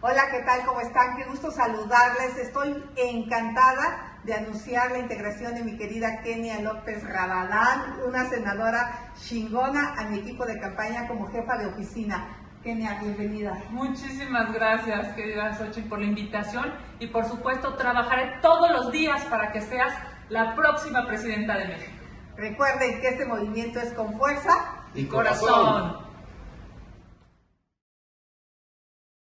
Hola, ¿qué tal? ¿Cómo están? Qué gusto saludarles. Estoy encantada de anunciar la integración de mi querida Kenia López Rabadán, una senadora chingona a mi equipo de campaña como jefa de oficina. Kenia, bienvenida. Muchísimas gracias, querida Sochi, por la invitación y por supuesto trabajaré todos los días para que seas la próxima presidenta de México. Recuerden que este movimiento es con fuerza y corazón.